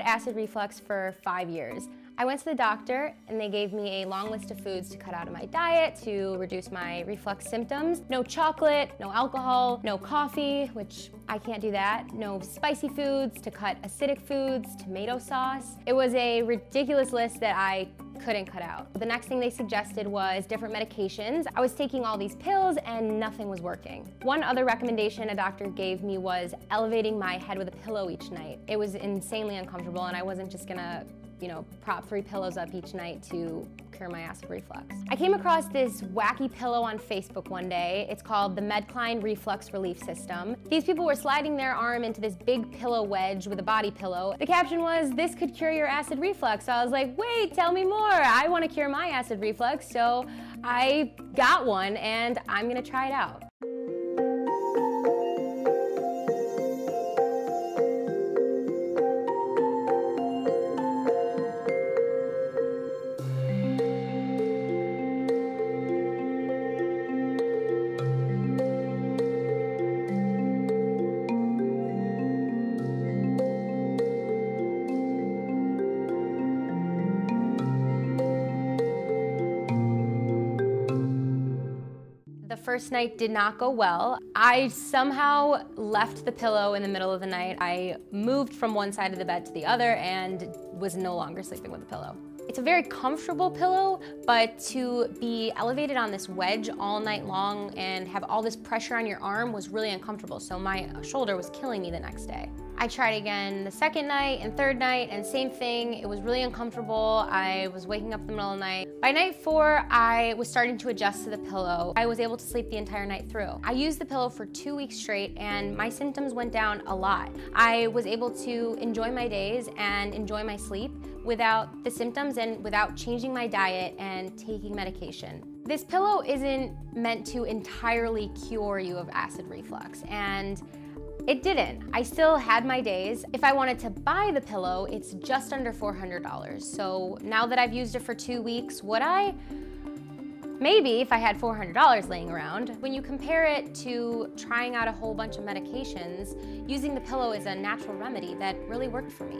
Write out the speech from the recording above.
acid reflux for five years. I went to the doctor and they gave me a long list of foods to cut out of my diet to reduce my reflux symptoms. No chocolate, no alcohol, no coffee, which I can't do that, no spicy foods, to cut acidic foods, tomato sauce. It was a ridiculous list that I couldn't cut out. The next thing they suggested was different medications. I was taking all these pills and nothing was working. One other recommendation a doctor gave me was elevating my head with a pillow each night. It was insanely uncomfortable and I wasn't just gonna you know, prop three pillows up each night to cure my acid reflux. I came across this wacky pillow on Facebook one day. It's called the Medcline Reflux Relief System. These people were sliding their arm into this big pillow wedge with a body pillow. The caption was, this could cure your acid reflux. So I was like, wait, tell me more. I wanna cure my acid reflux. So I got one and I'm gonna try it out. First night did not go well. I somehow left the pillow in the middle of the night. I moved from one side of the bed to the other and was no longer sleeping with a pillow. It's a very comfortable pillow, but to be elevated on this wedge all night long and have all this pressure on your arm was really uncomfortable, so my shoulder was killing me the next day. I tried again the second night and third night and same thing. It was really uncomfortable. I was waking up in the middle of the night. By night four, I was starting to adjust to the pillow. I was able to sleep the entire night through. I used the pillow for two weeks straight and my symptoms went down a lot. I was able to enjoy my days and enjoy my sleep without the symptoms and without changing my diet and taking medication. This pillow isn't meant to entirely cure you of acid reflux and it didn't. I still had my days. If I wanted to buy the pillow, it's just under $400. So now that I've used it for two weeks, would I? Maybe if I had $400 laying around. When you compare it to trying out a whole bunch of medications, using the pillow is a natural remedy that really worked for me.